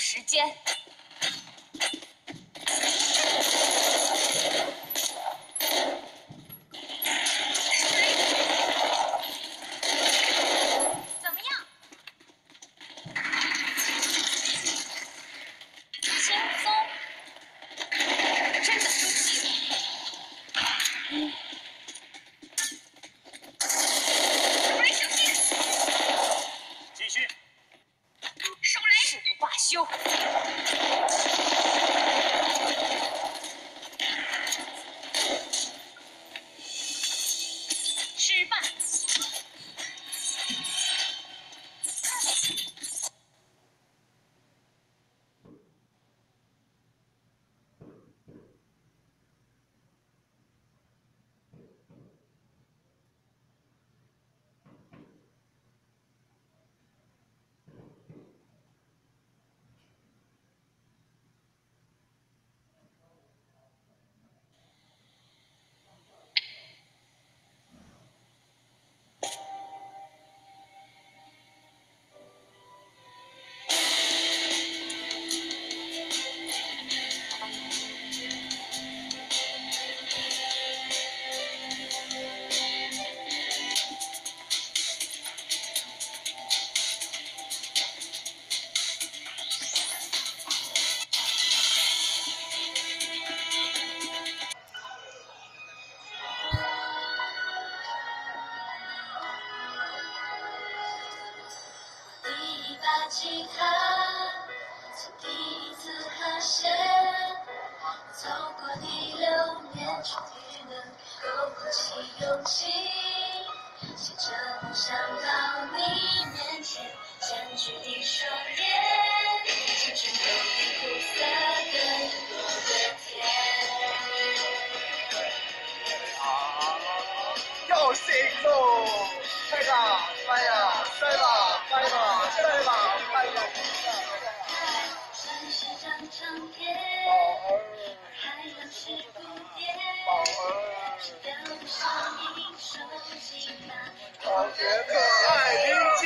时间。吉他，从第一次和弦，走过第六年，终于能够鼓起勇气，写着梦想到你面前，相聚的双眼，青春有点苦涩，更多的甜。要行喽！快吧，快呀，塞吧，快吧，塞宝儿！宝儿，海洋是蝴蝶，宝儿，可爱，冰激